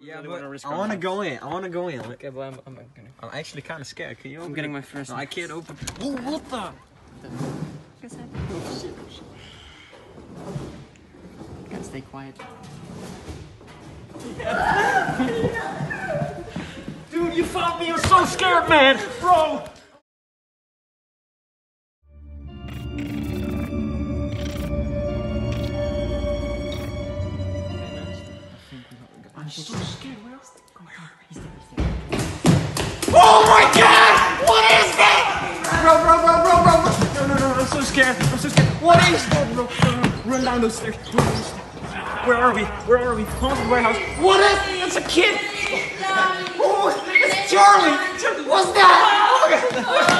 Yeah, really but wanna risk I want to go in. I want to go in. Okay, but I'm, I'm gonna. I'm actually kind of scared. Can you open I'm getting it? my first. No, I can't open. Oh, what the? Gotta stay quiet. Dude, you found me. I'm so scared, man. Bro. I'm so scared. Where else? Oh my god! What is that? Bro, bro, bro, bro, bro, bro. No, no, no, I'm so scared. I'm so scared. What is that, bro? No, no, Run down those stairs. Run down those stairs. Where are we? Where are we? Haunted warehouse. What is? It's a kid. Oh, it's Charlie. What's that? What